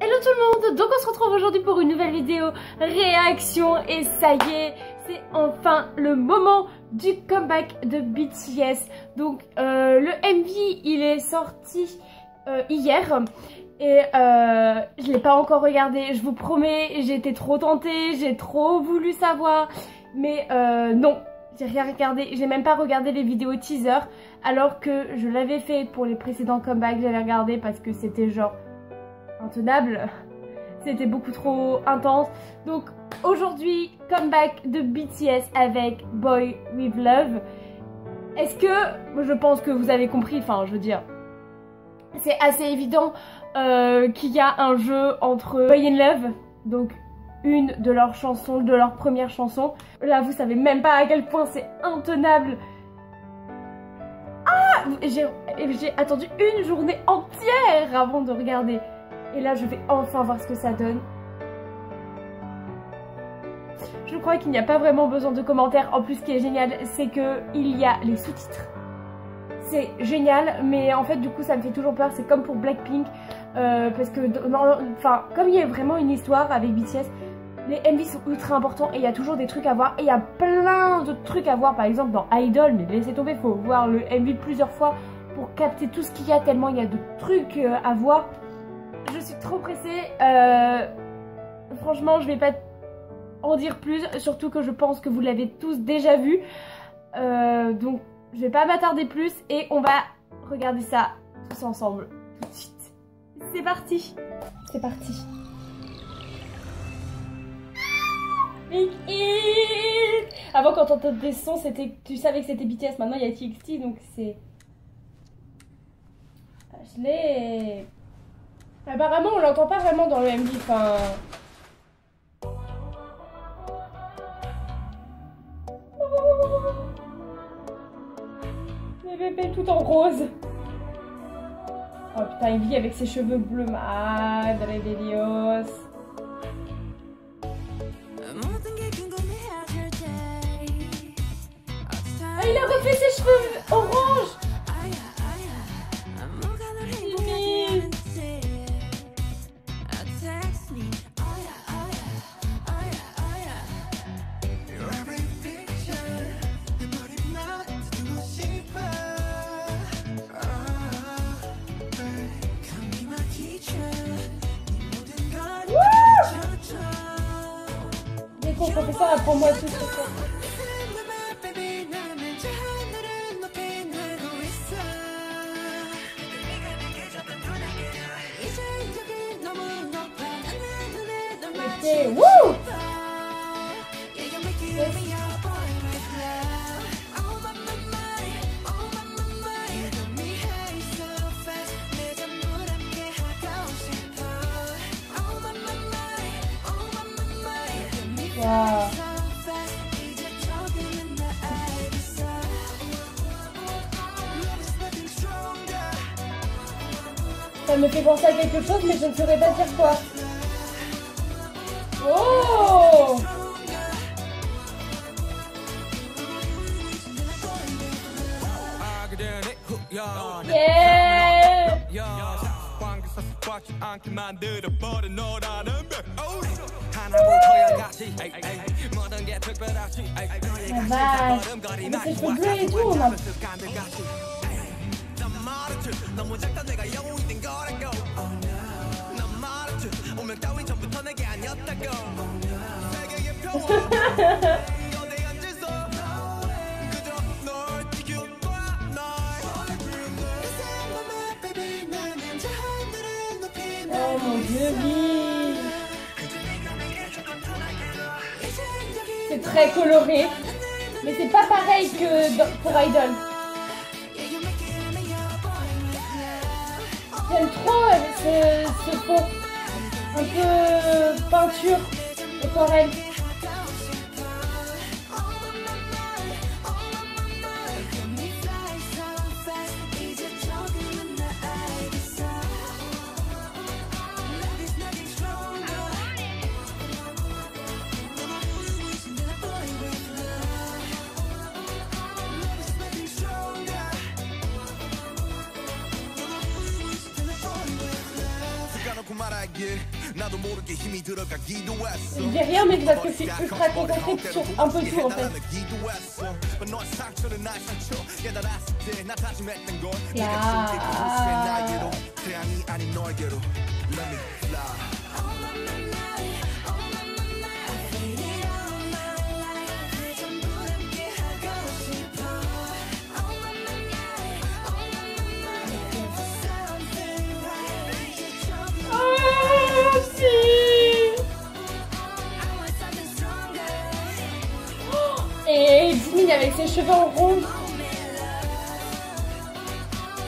Hello tout le monde, donc on se retrouve aujourd'hui pour une nouvelle vidéo. Réaction et ça y est, c'est enfin le moment du comeback de BTS. Donc euh, le MV il est sorti euh, hier. Et euh, je l'ai pas encore regardé, je vous promets, j'ai été trop tentée, j'ai trop voulu savoir. Mais euh, non, j'ai rien regardé, j'ai même pas regardé les vidéos teaser alors que je l'avais fait pour les précédents comebacks, j'avais regardé parce que c'était genre intenable. C'était beaucoup trop intense. Donc aujourd'hui, comeback de BTS avec Boy With Love. Est-ce que, je pense que vous avez compris, enfin je veux dire, c'est assez évident euh, qu'il y a un jeu entre Boy in Love, donc une de leurs chansons, de leurs premières chansons. Là vous savez même pas à quel point c'est intenable. Ah J'ai attendu une journée entière avant de regarder. Et là, je vais enfin voir ce que ça donne. Je crois qu'il n'y a pas vraiment besoin de commentaires. En plus, ce qui est génial, c'est qu'il y a les sous-titres. C'est génial, mais en fait, du coup, ça me fait toujours peur. C'est comme pour Blackpink. Euh, parce que, enfin, comme il y a vraiment une histoire avec BTS, les MV sont ultra importants et il y a toujours des trucs à voir. Et il y a plein de trucs à voir, par exemple dans Idol, mais laissez tomber, faut voir le MV plusieurs fois pour capter tout ce qu'il y a, tellement il y a de trucs euh, à voir je suis trop pressée. Euh, franchement, je vais pas en dire plus, surtout que je pense que vous l'avez tous déjà vu. Euh, donc, je vais pas m'attarder plus et on va regarder ça tous ensemble tout de suite. C'est parti C'est parti Avant quand on entendait des sons, c'était, tu savais que c'était BTS, maintenant il y a TXT donc c'est... Je l'ai... Apparemment, on l'entend pas vraiment dans le MV. Enfin. Les bébés tout en rose. Oh putain, il vit avec ses cheveux bleus. Madre de. Refait ses cheveux orange professeur pour moi tout ce Okay, Ça me fait penser à quelque chose, mais je ne saurais pas dire quoi. Oh 제발 이렇게 대그해줘 나 너무 작다 내가 영웅이 된 거라고 난 말했지 운명 따윈 전부터 내게 아니었다고 세계의 평화 très coloré, mais c'est pas pareil que pour Idol. J'aime trop ce, ce fond, un peu peinture, aquarelle. Je dis rien, mais que je suis ultra sur un peu tout en fait. Ses cheveux en rond.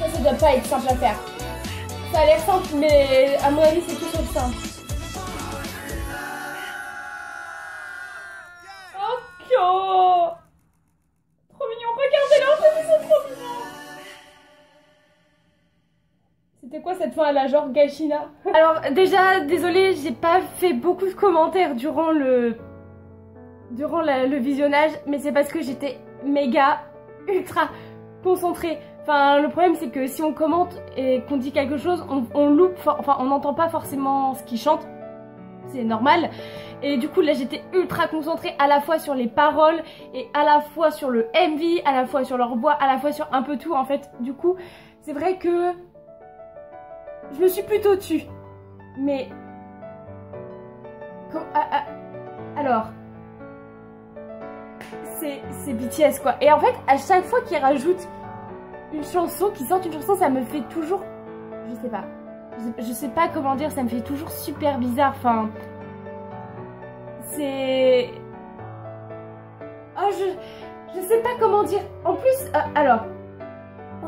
Ça, ça doit pas être simple à faire. Ça a l'air simple, mais à mon avis, c'est tout sauf simple. Oh, Trop mignon, regardez-le, en fait. C'était quoi cette à la genre Gachina Alors déjà, désolé, j'ai pas fait beaucoup de commentaires durant le durant le visionnage, mais c'est parce que j'étais méga, ultra concentrée. Enfin, le problème c'est que si on commente et qu'on dit quelque chose, on, loupe, enfin on n'entend pas forcément ce qu'il chante, c'est normal. Et du coup là j'étais ultra concentrée à la fois sur les paroles et à la fois sur le MV, à la fois sur leur voix, à la fois sur un peu tout en fait. Du coup, c'est vrai que je me suis plutôt tue. Mais... Ah, ah, alors c'est BTS quoi. Et en fait, à chaque fois qu'ils rajoutent une chanson, qu'ils sortent une chanson, ça me fait toujours... Je sais pas. Je, sais pas comment dire, ça me fait toujours super bizarre. Enfin... C'est... Oh, je... Je sais pas comment dire. En plus, euh, alors...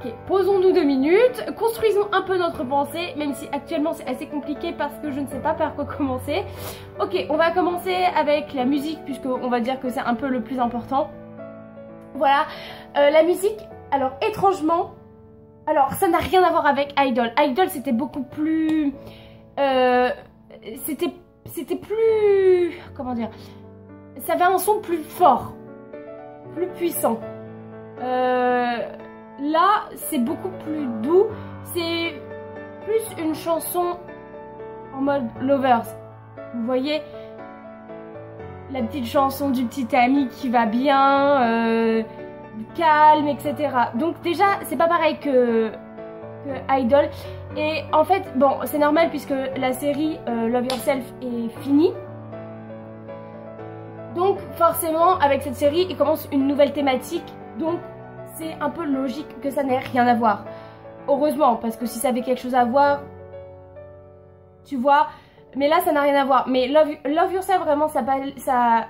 Ok, posons-nous deux minutes, construisons un peu notre pensée, même si actuellement c'est assez compliqué parce que je ne sais pas par quoi commencer. Ok, on va commencer avec la musique puisqu'on va dire que c'est un peu le plus important. Voilà, euh, la musique, alors étrangement, alors ça n'a rien à voir avec Idol. Idol c'était beaucoup plus... Euh, c'était c'était plus... comment dire Ça avait un son plus fort, plus puissant. Euh Là, c'est beaucoup plus doux. C'est plus une chanson en mode lovers. Vous voyez la petite chanson du petit ami qui va bien, euh, calme, etc. Donc déjà, c'est pas pareil que, Idol. Et en fait, bon, c'est normal puisque la série euh, Love Yourself est finie. Donc forcément, avec cette série, il commence une nouvelle thématique. Donc c'est un peu logique que ça n'ait rien à voir. Heureusement, parce que si ça avait quelque chose à voir, tu vois, mais là ça n'a rien à voir. Mais Love, Love Yourself, vraiment, ça,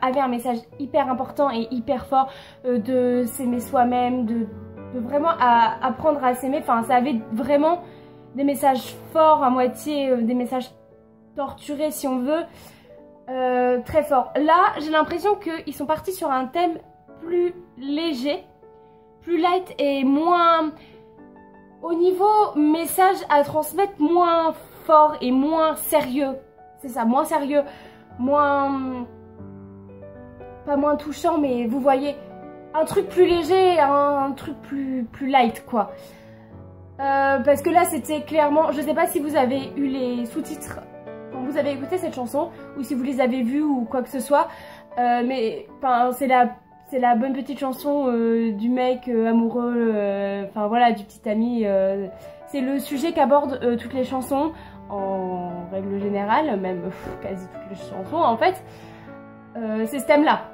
avait un message hyper important et hyper fort euh, de s'aimer soi-même, de, vraiment apprendre à s'aimer. Enfin, ça avait vraiment des messages forts, à moitié euh, des messages torturés si on veut. Euh, très fort. Là, j'ai l'impression qu'ils sont partis sur un thème plus léger light et moins... Au niveau message à transmettre, moins fort et moins sérieux. C'est ça, moins sérieux, moins... Pas moins touchant, mais vous voyez, un truc plus léger, un, truc plus, plus light, quoi. Euh, parce que là, c'était clairement... Je sais pas si vous avez eu les sous-titres quand vous avez écouté cette chanson, ou si vous les avez vus ou quoi que ce soit. Euh, mais c'est la c'est la bonne petite chanson euh, du mec euh, amoureux, euh, enfin voilà, du petit ami. c'est le sujet qu'abordent toutes les chansons, en règle générale, même quasi toutes les chansons en fait. c'est ce thème-là.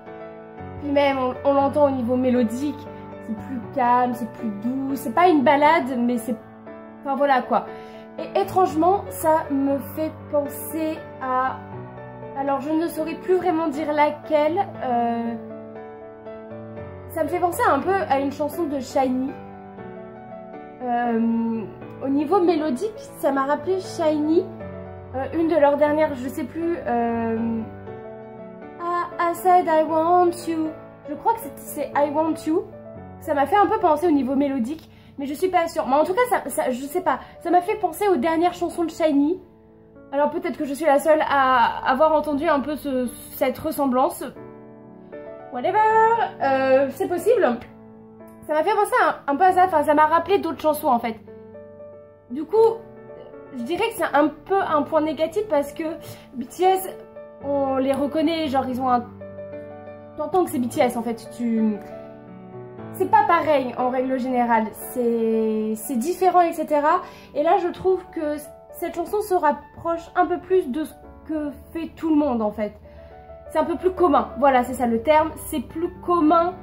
Puis même, on, l'entend au niveau mélodique, c'est plus calme, c'est plus doux. C'est pas une balade, mais c'est... Enfin voilà quoi. Et étrangement, ça me fait penser à... Alors je ne saurais plus vraiment dire laquelle. Ça me fait penser un peu à une chanson de Shiny. Euh, au niveau mélodique, ça m'a rappelé Shiny. Euh, une de leurs dernières, je sais plus. Euh, I, said I want you. Je crois que c'est I want you. Ça m'a fait un peu penser au niveau mélodique, mais je suis pas sûre. Mais en tout cas, je sais pas. Ça m'a fait penser aux dernières chansons de Shiny. Alors peut-être que je suis la seule à avoir entendu un peu cette ressemblance whatever, euh, c'est possible. Ça m'a fait penser un, peu à ça, enfin ça m'a rappelé d'autres chansons en fait. Du coup, je dirais que c'est un peu un point négatif parce que BTS, on les reconnaît, genre ils ont un... T'entends que c'est BTS en fait, tu... C'est pas pareil en règle générale, c'est différent etc. Et là je trouve que cette chanson se rapproche un peu plus de ce que fait tout le monde en fait. C'est un peu plus commun, voilà c'est ça le terme, c'est plus commun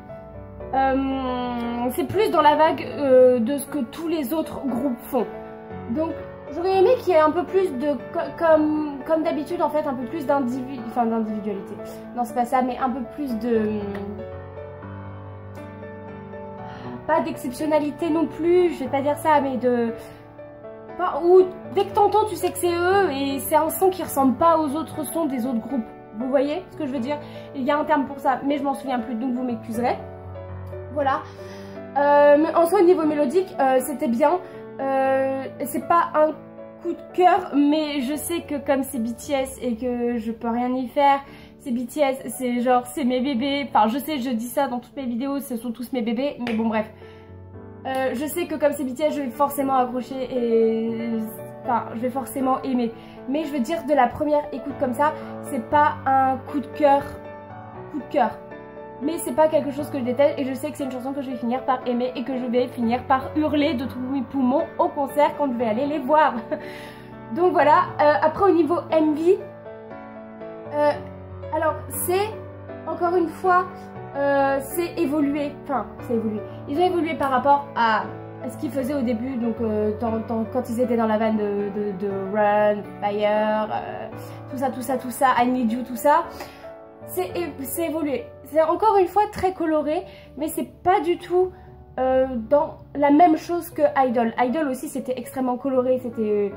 euh, c'est plus dans la vague euh, de ce que tous les autres groupes font. Donc j'aurais aimé qu'il y ait un peu plus de, comme, d'habitude en fait, un peu plus d'individualité. Enfin d'individualité. Non c'est pas ça, mais un peu plus de... Pas d'exceptionnalité non plus, je vais pas dire ça, mais de... Ou dès que t'entends tu sais que c'est eux et c'est un son qui ressemble pas aux autres sons des autres groupes. Vous voyez ce que je veux dire? Il y a un terme pour ça, mais je m'en souviens plus, donc vous m'excuserez. Voilà. Euh, mais en soi, au niveau mélodique, euh, c'était bien. Euh, c'est pas un coup de cœur, mais je sais que comme c'est BTS et que je peux rien y faire, c'est BTS, c'est genre, c'est mes bébés. Enfin, je sais, je dis ça dans toutes mes vidéos, ce sont tous mes bébés, mais bon, bref. je sais que comme c'est BTS, je vais forcément accrocher et... Enfin, je vais forcément aimer. Mais je veux dire, de la première écoute comme ça, c'est pas un coup de cœur. Coup de cœur mais c'est pas quelque chose que je déteste et je sais que c'est une chanson que je vais finir par aimer et que je vais finir par hurler de tous mes poumons au concert quand je vais aller les voir. Donc voilà, euh, après au niveau MV, euh, alors c'est encore une fois, euh, c'est évolué, enfin c'est évolué, ils ont évolué par rapport à, ce qu'ils faisaient au début, donc quand ils étaient dans la vanne de, Run, Fire, tout ça, tout ça, tout ça, I Need You, tout ça, c'est évolué. C'est encore une fois très coloré, mais c'est pas du tout euh, dans la même chose que Idol. Idol aussi c'était extrêmement coloré, c'était...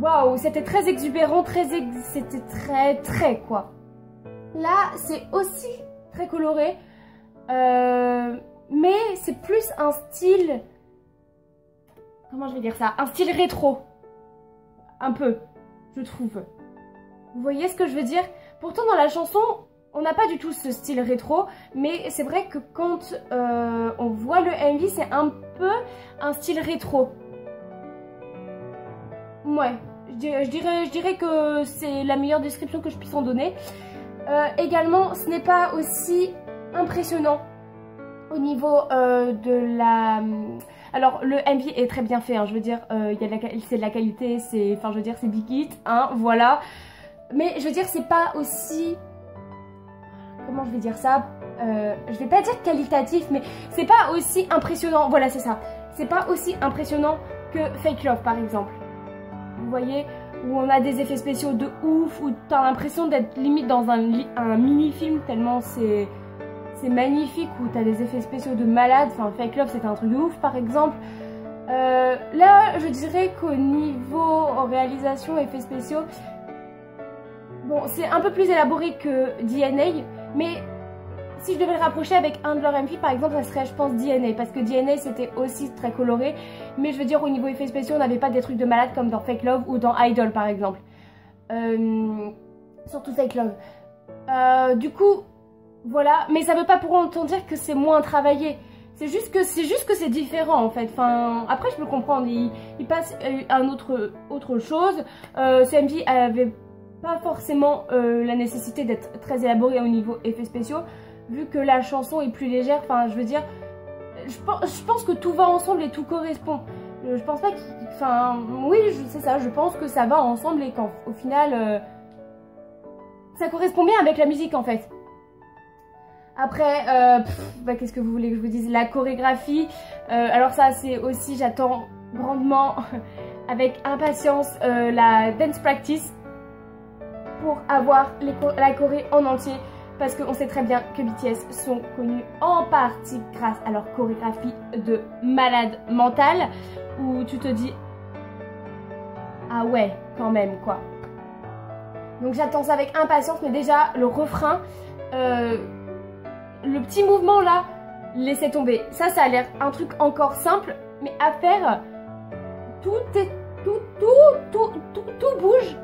Waouh, c'était très exubérant, très c'était très très quoi. Là c'est aussi très coloré, euh, mais c'est plus un style... Comment je vais dire ça? Un style rétro. Un peu, je trouve. Vous voyez ce que je veux dire? Pourtant dans la chanson, on n'a pas du tout ce style rétro, mais c'est vrai que quand euh, on voit le MV, c'est un peu un style rétro. Ouais, je dirais, que c'est la meilleure description que je puisse en donner. Euh, également, ce n'est pas aussi impressionnant au niveau euh, de la... Alors, le MV est très bien fait, hein, je veux dire, c'est de la qualité, c'est... Enfin, je veux dire, c'est Big Hit, hein, voilà. Mais je veux dire, c'est pas aussi comment je vais dire ça euh, Je vais pas dire qualitatif, mais c'est pas aussi impressionnant. Voilà, c'est ça. C'est pas aussi impressionnant que Fake Love, par exemple. Vous voyez Où on a des effets spéciaux de ouf, où t'as l'impression d'être limite dans un, mini-film, tellement c'est c'est magnifique, où t'as des effets spéciaux de malade. Enfin, Fake Love, c'était un truc de ouf, par exemple. Euh, là, je dirais qu'au niveau réalisation, effets spéciaux, bon, c'est un peu plus élaboré que DNA, mais si je devais le rapprocher avec un de leurs MP, par exemple, ça serait, je pense, DNA. Parce que DNA, c'était aussi très coloré. Mais je veux dire, au niveau effets spéciaux, on n'avait pas des trucs de malade comme dans Fake Love ou dans Idol, par exemple. Euh, surtout Fake Love. Euh, du coup, voilà. Mais ça veut pas pour autant dire que c'est moins travaillé. C'est juste que c'est juste que c'est différent en fait. Enfin, après je peux comprendre. Il, passe à un autre autre chose. Euh, ce MP avait pas forcément euh, la nécessité d'être très élaboré au niveau effets spéciaux, vu que la chanson est plus légère, enfin je veux dire, je pense, que tout va ensemble et tout correspond. Euh, je pense pas qu'il... Oui, c'est ça, je pense que ça va ensemble et qu'au final, euh, ça correspond bien avec la musique en fait. Après, bah, qu'est-ce que vous voulez que je vous dise? La chorégraphie, alors ça c'est aussi, j'attends grandement avec impatience la dance practice pour avoir la Corée en entier parce qu'on sait très bien que BTS sont connus en partie grâce à leur chorégraphie de malade mentale où tu te dis ah ouais quand même quoi donc j'attends ça avec impatience mais déjà le refrain euh, le petit mouvement là laissez tomber ça ça a l'air un truc encore simple mais à faire tout est tout tout tout tout, tout bouge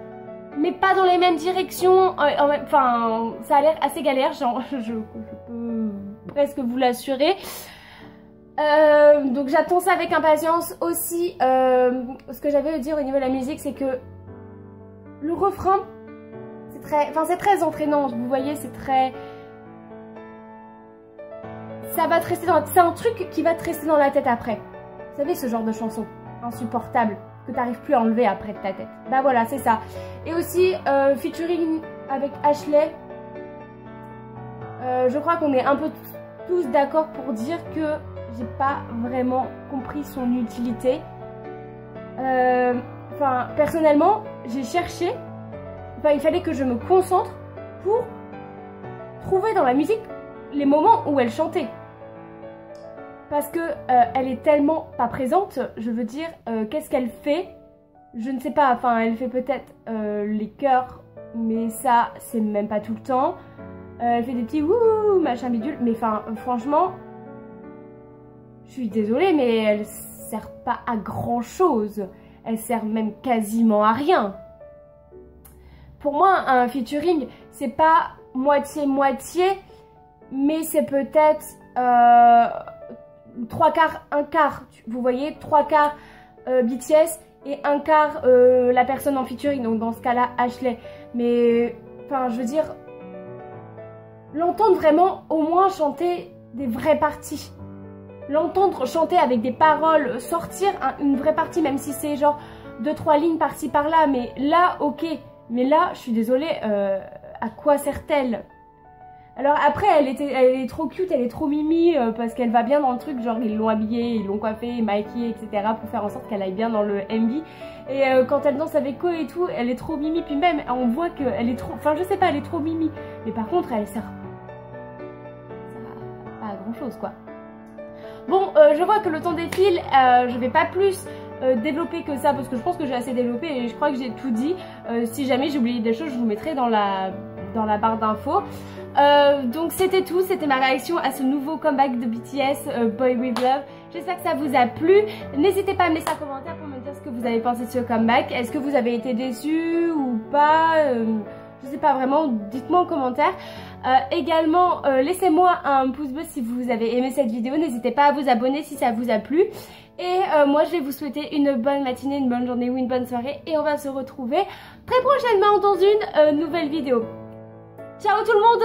mais pas dans les mêmes directions. Enfin, ça a l'air assez galère, genre, je, peux presque vous l'assurer. Euh, donc j'attends ça avec impatience. Aussi, euh, ce que j'avais à dire au niveau de la musique, c'est que le refrain, c'est très, enfin c'est très entraînant. Vous voyez, c'est très, ça va dans, c'est un truc qui va te rester dans la tête après. Vous savez ce genre de chanson insupportable que t'arrives plus à enlever après de ta tête. Bah voilà, c'est ça. Et aussi euh, featuring avec Ashley. je crois qu'on est un peu tous d'accord pour dire que j'ai pas vraiment compris son utilité. Euh, enfin, personnellement, j'ai cherché. Enfin, il fallait que je me concentre pour trouver dans la musique les moments où elle chantait. Parce que euh, elle est tellement pas présente, je veux dire, euh, qu'est-ce qu'elle fait? Je ne sais pas, enfin, elle fait peut-être les chœurs, mais ça, c'est même pas tout le temps. elle fait des petits wouh, machin bidule, mais enfin, franchement, je suis désolée, mais elle sert pas à grand chose. Elle sert même quasiment à rien. Pour moi, un featuring, c'est pas moitié-moitié, mais c'est peut-être euh, trois quarts, un quart. Vous voyez, trois quarts euh, BTS et un quart euh, la personne en featuring. Donc dans ce cas-là, Ashley. Mais, enfin, je veux dire, l'entendre vraiment au moins chanter des vraies parties l'entendre chanter avec des paroles, sortir une vraie partie, même si c'est genre deux trois lignes par-ci par-là, mais là, ok. Mais là, je suis désolée, euh, à quoi sert-elle? Alors après, elle, était, elle est trop cute, elle est trop mimi euh, parce qu'elle va bien dans le truc, genre ils l'ont habillée, ils l'ont coiffée, maquillée, etc. pour faire en sorte qu'elle aille bien dans le MV. Et euh, quand elle danse avec Ko et tout, elle est trop mimi, puis même on voit qu'elle est trop, enfin je sais pas, elle est trop mimi. Mais par contre, elle sert, ça pas à grand chose quoi. Bon, euh, je vois que le temps défile, je vais pas plus développer que ça parce que je pense que j'ai assez développé et je crois que j'ai tout dit. si jamais j'ai oublié des choses, je vous mettrai dans la, dans la barre d'infos. donc c'était tout, c'était ma réaction à ce nouveau comeback de BTS, Boy With Love. J'espère que ça vous a plu. N'hésitez pas à mettre un commentaire pour me dire ce que vous avez pensé de ce comeback. Est-ce que vous avez été déçu ou pas Je sais pas vraiment, dites-moi en commentaire. Euh, également, euh, laissez-moi un pouce bleu si vous avez aimé cette vidéo. N'hésitez pas à vous abonner si ça vous a plu. Et euh, moi, je vais vous souhaiter une bonne matinée, une bonne journée ou une bonne soirée. Et on va se retrouver très prochainement dans une nouvelle vidéo. Ciao tout le monde